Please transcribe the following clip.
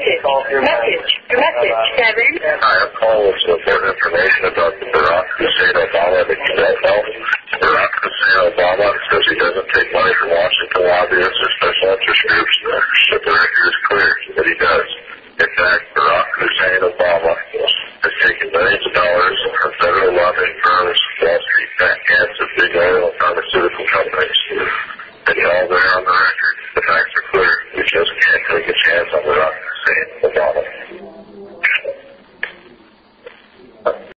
Message. Message. Seven. I have calls with more information about Barack Hussein Obama. Barack Hussein Obama says he doesn't take money from Washington lobbyists or special interest groups. The record is clear that he does. In fact, Barack Hussein Obama has taken millions of dollars from federal lobbying firms, Wall Street backhands of big oil pharmaceutical companies. It's all there on the record. The facts are clear. We just can't take a chance on the said